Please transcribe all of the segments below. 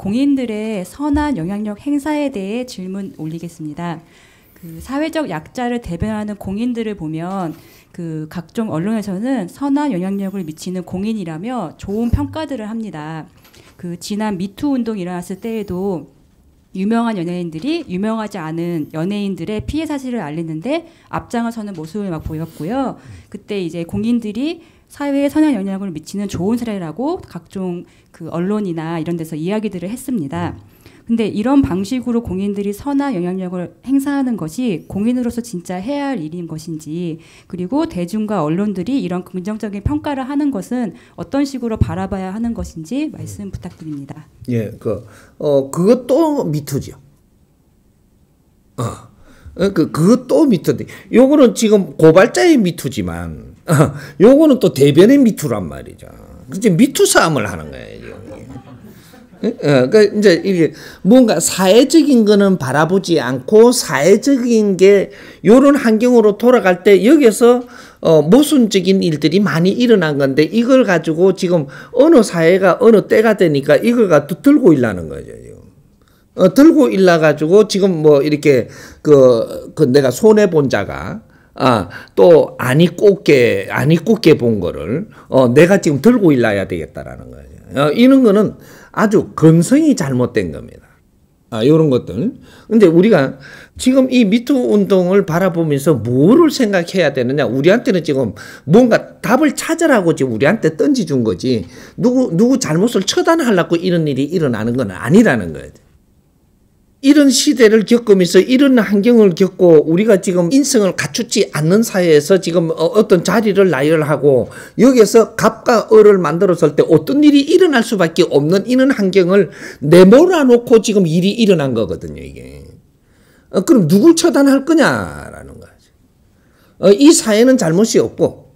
공인들의 선한 영향력 행사에 대해 질문 올리겠습니다. 그 사회적 약자를 대변하는 공인들을 보면 그 각종 언론에서는 선한 영향력을 미치는 공인이라며 좋은 평가들을 합니다. 그 지난 미투 운동 일어났을 때에도 유명한 연예인들이 유명하지 않은 연예인들의 피해 사실을 알리는데 앞장을 서는 모습을 막 보였고요. 그때 이제 공인들이 사회에 선한 영향을 미치는 좋은 사례라고 각종 그 언론이나 이런 데서 이야기들을 했습니다. 근데 이런 방식으로 공인들이 선한 영향력을 행사하는 것이 공인으로서 진짜 해야 할 일인 것인지 그리고 대중과 언론들이 이런 긍정적인 평가를 하는 것은 어떤 식으로 바라봐야 하는 것인지 말씀 부탁드립니다. 예, 그, 어, 그것도 미투죠. 어, 어 그, 그것도 미투인데, 요거는 지금 고발자의 미투지만, 어, 요거는 또 대변의 미투란 말이죠. 그치, 미투 싸움을 하는 거예요. 어, 그 이제 이게 뭔가 사회적인 거는 바라보지 않고 사회적인 게 요런 환경으로 돌아갈 때 여기서 어, 모순적인 일들이 많이 일어난 건데 이걸 가지고 지금 어느 사회가 어느 때가 되니까 이걸 가지고 들고 일라는 거죠. 어, 들고 일라 가지고 지금 뭐 이렇게 그, 그 내가 손해 본 자가 아, 또 아니 꼽게 아니 꼽게 본 거를 어, 내가 지금 들고 일라야 되겠다라는 거죠. 어, 이런 거는 아주 건성이 잘못된 겁니다. 아, 요런 것들. 근데 우리가 지금 이 미투 운동을 바라보면서 뭐를 생각해야 되느냐? 우리한테는 지금 뭔가 답을 찾으라고 지금 우리한테 던지준 거지. 누구, 누구 잘못을 처단하려고 이런 일이 일어나는 건 아니라는 거예요. 이런 시대를 겪으면서 이런 환경을 겪고 우리가 지금 인성을 갖추지 않는 사회에서 지금 어, 어떤 자리를 나열하고 여기에서 갑과 을을 만들었을 때 어떤 일이 일어날 수밖에 없는 이런 환경을 내몰아 놓고 지금 일이 일어난 거거든요, 이게. 어, 그럼 누굴 처단할 거냐라는 거죠. 어, 이 사회는 잘못이 없고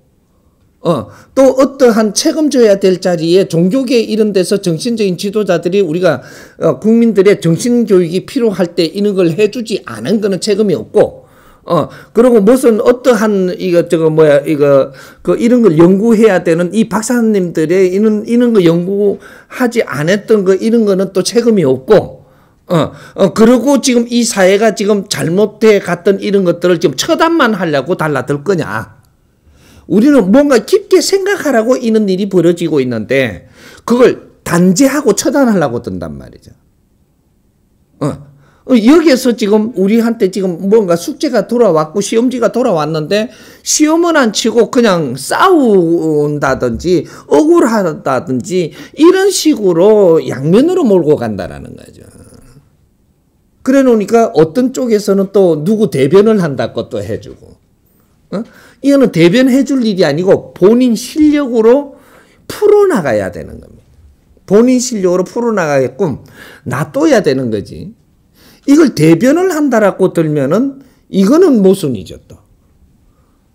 어, 또 어떠한 책임져야 될 자리에 종교계 이런 데서 정신적인 지도자들이 우리가 어, 국민들의 정신 교육이 필요할 때 이런 걸 해주지 않은 거는 책임이 없고, 어, 그리고 무슨 어떠한 이거 저거 뭐야 이거 그 이런 걸 연구해야 되는 이 박사님들의 이런 이런 거 연구하지 않았던 거 이런 거는 또 책임이 없고, 어, 어, 그리고 지금 이 사회가 지금 잘못돼 갔던 이런 것들을 지금 처단만 하려고 달라들 거냐. 우리는 뭔가 깊게 생각하라고 이런 일이 벌어지고 있는데 그걸 단죄하고 처단하려고 든단 말이죠. 어. 어. 여기에서 지금 우리한테 지금 뭔가 숙제가 돌아왔고 시험지가 돌아왔는데 시험은 안 치고 그냥 싸운다든지 억울하다든지 이런 식으로 양면으로 몰고 간다라는 거죠. 그래 놓으니까 어떤 쪽에서는 또 누구 대변을 한다고 또 해주고 어? 이거는 대변해 줄 일이 아니고 본인 실력으로 풀어나가야 되는 겁니다. 본인 실력으로 풀어나가게끔 놔둬야 되는 거지. 이걸 대변을 한다라고 들면은 이거는 모순이죠 또.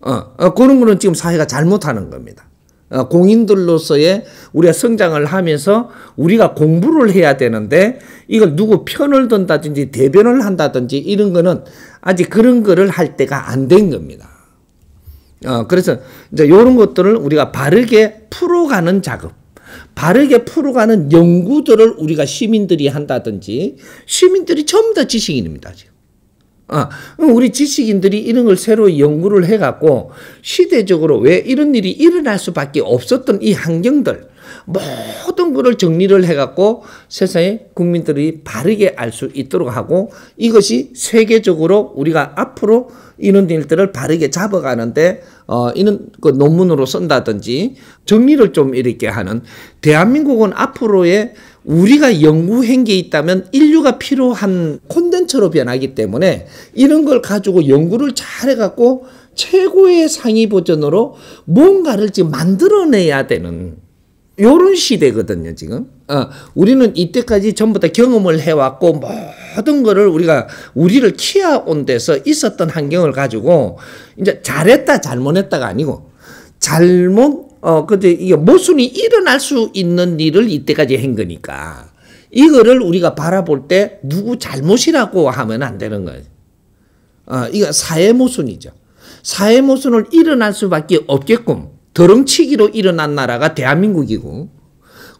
어, 어, 그런 거는 지금 사회가 잘못하는 겁니다. 어, 공인들로서의 우리가 성장을 하면서 우리가 공부를 해야 되는데 이걸 누구 편을 든다든지 대변을 한다든지 이런 거는 아직 그런 거를 할 때가 안 된 겁니다. 어, 그래서 이제 이런 것들을 우리가 바르게 풀어가는 작업, 바르게 풀어가는 연구들을 우리가 시민들이 한다든지 시민들이 전부 다 지식인입니다. 지금. 아, 우리 지식인들이 이런 걸 새로 연구를 해갖고 시대적으로 왜 이런 일이 일어날 수밖에 없었던 이 환경들 모든 것을 정리를 해갖고 세상에 국민들이 바르게 알 수 있도록 하고 이것이 세계적으로 우리가 앞으로 이런 일들을 바르게 잡아가는데 어 이런 그 논문으로 쓴다든지 정리를 좀 이렇게 하는 대한민국은 앞으로의 우리가 연구한 게 있다면 인류가 필요한 콘텐츠로 변하기 때문에 이런 걸 가지고 연구를 잘 해갖고 최고의 상위 버전으로 뭔가를 지금 만들어내야 되는 요런 시대거든요, 지금. 어, 우리는 이때까지 전부 다 경험을 해왔고, 모든 거를 우리가, 우리를 키워온 데서 있었던 환경을 가지고, 이제 잘했다, 잘못했다가 아니고, 잘못, 어, 근데 이게 모순이 일어날 수 있는 일을 이때까지 한 거니까, 이거를 우리가 바라볼 때 누구 잘못이라고 하면 안 되는 거예요. 어, 이거 사회 모순이죠. 사회 모순을 일어날 수밖에 없게끔, 드렁치기로 일어난 나라가 대한민국이고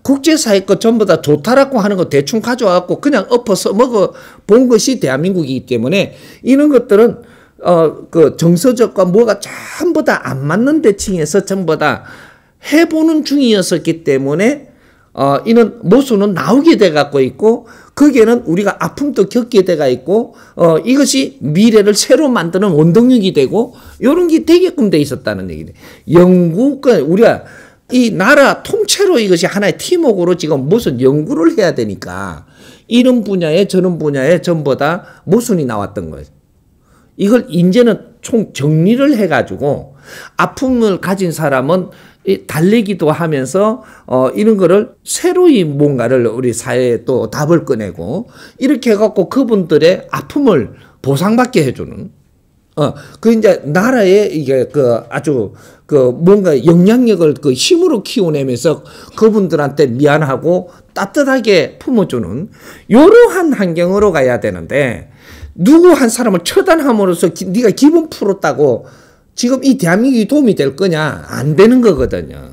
국제사회 거 전부 다 좋다라고 하는 거 대충 가져와갖고 그냥 엎어서 먹어 본 것이 대한민국이기 때문에 이런 것들은 어, 그 정서적과 뭐가 전부 다 안 맞는 대칭에서 전부 다 해보는 중이었었기 때문에 어, 이는 모수는 나오게 돼 갖고 있고 거기에는 우리가 아픔도 겪게 돼가 있고 어, 이것이 미래를 새로 만드는 원동력이 되고 이런 게 되게끔 돼 있었다는 얘기네. 영국 우리가 이 나라 통째로 이것이 하나의 팀워크로 지금 무슨 연구를 해야 되니까 이런 분야에 저런 분야에 전부 다 모순이 나왔던 거예요. 이걸 이제는 총 정리를 해가지고 아픔을 가진 사람은 달래기도 하면서 어 이런 거를 새로이 뭔가를 우리 사회에 또 답을 꺼내고 이렇게 해갖고 그분들의 아픔을 보상받게 해주는 어, 그 이제 나라에 이게 그 아주 그 뭔가 영향력을 그 힘으로 키워내면서 그분들한테 미안하고 따뜻하게 품어주는 이러한 환경으로 가야 되는데 누구 한 사람을 처단함으로써 기, 네가 기분 풀었다고 지금 이 대한민국이 도움이 될 거냐 안 되는 거거든요.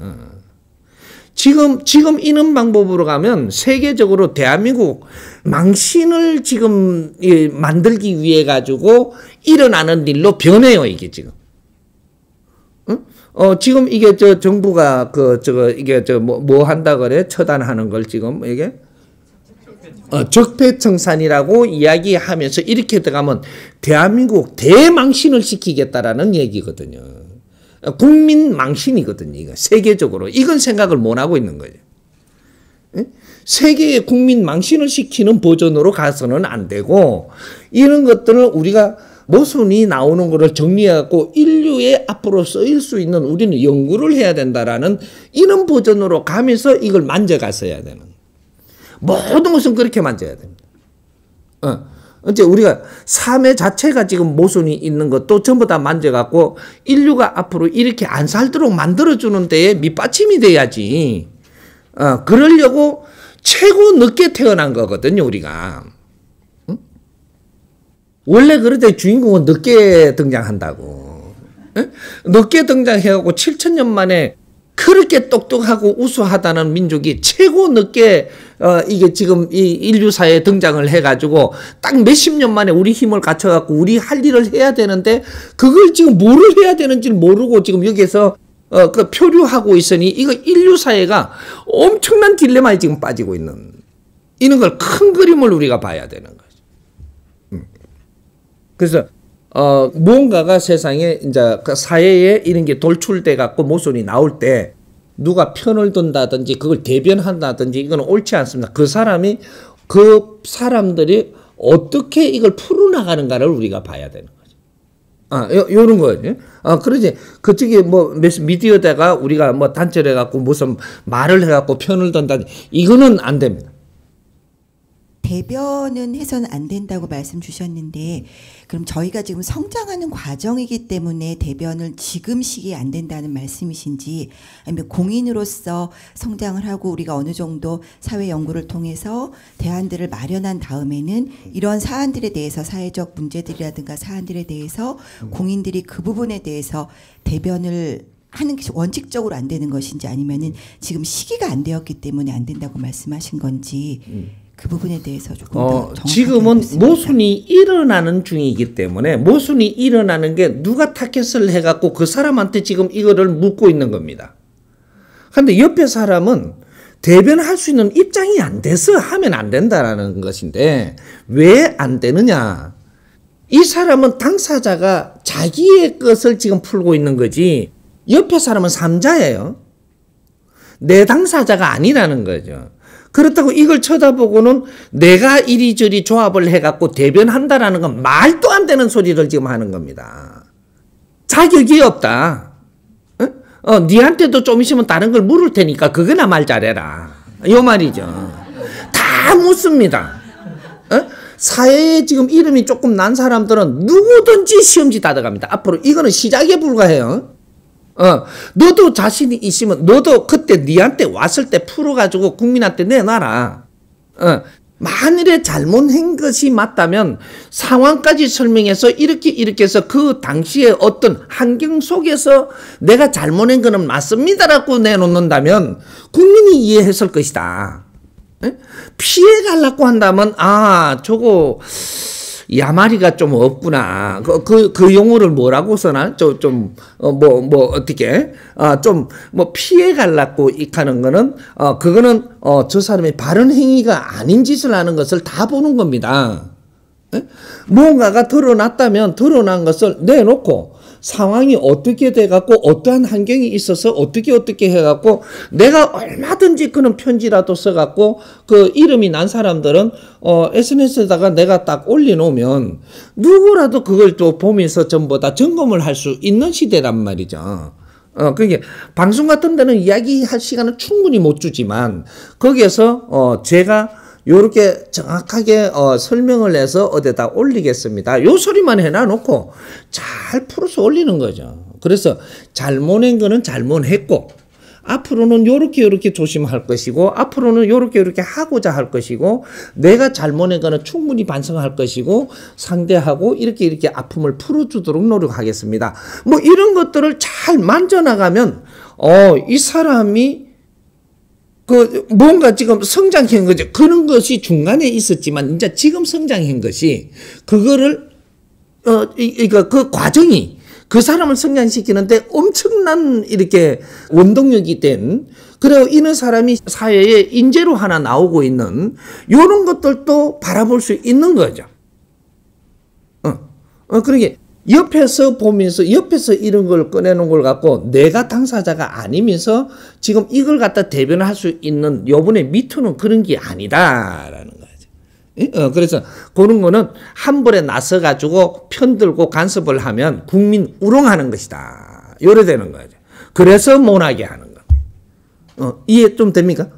지금 지금 이런 방법으로 가면 세계적으로 대한민국 망신을 지금 만들기 위해 가지고 일어나는 일로 변해요 이게 지금. 응? 어 지금 이게 저 정부가 그 저거 이게 저 뭐뭐 뭐 한다 그래 처단하는 걸 지금 이게 어, 적폐청산이라고 이야기하면서 이렇게 들어가면 대한민국 대망신을 시키겠다라는 얘기거든요. 국민 망신이거든요. 이거 세계적으로 이건 생각을 못 하고 있는 거예요. 세계의 국민 망신을 시키는 버전으로 가서는 안 되고 이런 것들을 우리가 모순이 나오는 것을 정리해갖고 인류의 앞으로 쓰일 수 있는 우리는 연구를 해야 된다라는 이런 버전으로 가면서 이걸 만져갔어야 되는 모든 것은 그렇게 만져야 됩니다. 어. 이제 우리가 삶의 자체가 지금 모순이 있는 것도 전부 다 만져갖고 인류가 앞으로 이렇게 안 살도록 만들어주는 데에 밑받침이 돼야지. 어, 그러려고 최고 늦게 태어난 거거든요, 우리가. 응? 원래 그럴 주인공은 늦게 등장한다고. 응? 늦게 등장해갖고 7천년 만에 그렇게 똑똑하고 우수하다는 민족이 최고 늦게 어 이게 지금 이 인류사에 등장을 해가지고 딱 몇십 년 만에 우리 힘을 갖춰갖고 우리 할 일을 해야 되는데 그걸 지금 뭐를 해야 되는지 모르고 지금 여기에서 어 그 표류하고 있으니 이거 인류사회가 엄청난 딜레마에 지금 빠지고 있는 이런 걸 큰 그림을 우리가 봐야 되는 거죠. 음. 그래서 어, 무언가가 세상에 이제 그 사회에 이런 게 돌출돼 갖고 모순이 나올 때 누가 편을 든다든지 그걸 대변한다든지 이건 옳지 않습니다. 그 사람이 그 사람들이 어떻게 이걸 풀어나가는가를 우리가 봐야 되는 거죠. 아, 요, 요런 거죠. 아, 그러지. 그쪽에 뭐, 미디어다가 우리가 뭐 단절해갖고 무슨 말을 해갖고 편을 든다. 이거는 안 됩니다. 대변은 해서는 안 된다고 말씀 주셨는데 그럼 저희가 지금 성장하는 과정이기 때문에 대변을 지금 시기에 안 된다는 말씀이신지 아니면 공인으로서 성장을 하고 우리가 어느 정도 사회 연구를 통해서 대안들을 마련한 다음에는 이런 사안들에 대해서 사회적 문제들이라든가 사안들에 대해서 공인들이 그 부분에 대해서 대변을 하는 게 원칙적으로 안 되는 것인지 아니면은 지금 시기가 안 되었기 때문에 안 된다고 말씀하신 건지 음. 그 부분에 대해서 조금 어, 지금은 모순이 일어나는 중이기 때문에 모순이 일어나는 게 누가 타켓을 해갖고 그 사람한테 지금 이거를 묻고 있는 겁니다. 근데 옆에 사람은 대변할 수 있는 입장이 안 돼서 하면 안 된다라는 것인데 왜 안 되느냐? 이 사람은 당사자가 자기의 것을 지금 풀고 있는 거지 옆에 사람은 삼자예요. 내 당사자가 아니라는 거죠. 그렇다고 이걸 쳐다보고는 내가 이리저리 조합을 해갖고 대변한다라는 건 말도 안 되는 소리를 지금 하는 겁니다. 자격이 없다. 어? 어 니한테도 좀 있으면 다른 걸 물을 테니까 그거나 말 잘해라. 요 말이죠. 다 묻습니다. 어? 사회에 지금 이름이 조금 난 사람들은 누구든지 시험지 다 들어갑니다. 앞으로 이거는 시작에 불과해요. 어, 너도 자신이 있으면 너도 그때 니한테 왔을 때 풀어가지고 국민한테 내놔라. 어, 만일에 잘못한 것이 맞다면 상황까지 설명해서 이렇게 이렇게 해서 그 당시에 어떤 환경 속에서 내가 잘못한 거는 맞습니다라고 내놓는다면 국민이 이해했을 것이다. 예? 피해 가려고 한다면 아 저거 야마리가 좀 없구나. 그, 그, 그 용어를 뭐라고 써나? 저, 좀, 어, 뭐, 뭐, 어떻게? 아, 좀, 뭐, 피해 갈라고 익하는 거는, 어, 그거는, 어, 저 사람이 바른 행위가 아닌 짓을 하는 것을 다 보는 겁니다. 예? 무언가가 드러났다면 드러난 것을 내놓고 상황이 어떻게 돼갖고 어떠한 환경이 있어서 어떻게 어떻게 해갖고 내가 얼마든지 그런 편지라도 써갖고 그 이름이 난 사람들은 어 SNS에다가 내가 딱 올려놓으면 누구라도 그걸 또 보면서 전부 다 점검을 할 수 있는 시대란 말이죠. 어, 그게 방송 같은 데는 이야기할 시간은 충분히 못 주지만 거기에서 어 제가 요렇게 정확하게 어, 설명을 해서 어디다 올리겠습니다. 요 소리만 해놔놓고 잘 풀어서 올리는 거죠. 그래서 잘못한 거는 잘못했고 앞으로는 요렇게 요렇게 조심할 것이고 앞으로는 요렇게 요렇게 하고자 할 것이고 내가 잘못한 거는 충분히 반성할 것이고 상대하고 이렇게 이렇게 아픔을 풀어주도록 노력하겠습니다. 뭐 이런 것들을 잘 만져나가면 어 이 사람이 그 뭔가 지금 성장한 거죠. 그런 것이 중간에 있었지만 이제 지금 성장한 것이 그거를 어 이거 그 과정이 그 사람을 성장시키는데 엄청난 이렇게 원동력이 된 그리고 이런 사람이 사회에 인재로 하나 나오고 있는 이런 것들도 바라볼 수 있는 거죠. 어, 어 그러게 옆에서 보면서 옆에서 이런 걸 꺼내놓은 걸 갖고 내가 당사자가 아니면서 지금 이걸 갖다 대변할 수 있는 요번에 미투는 그런 게 아니다라는 거죠. 어, 그래서 그런 거는 한 번에 나서 가지고 편들고 간섭을 하면 국민 우롱하는 것이다. 요래 되는 거죠. 그래서 못하게 하는 거. 어, 이해 좀 됩니까?